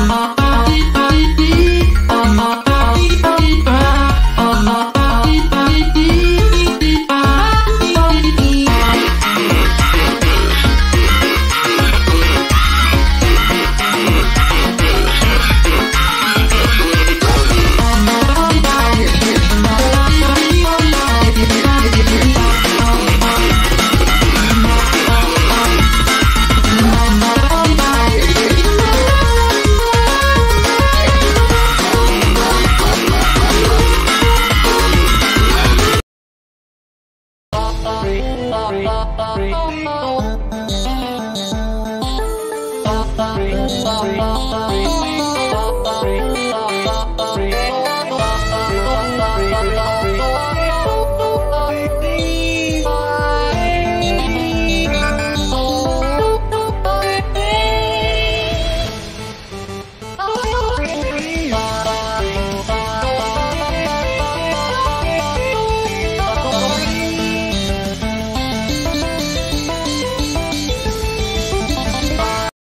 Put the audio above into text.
Uh-huh. Bye.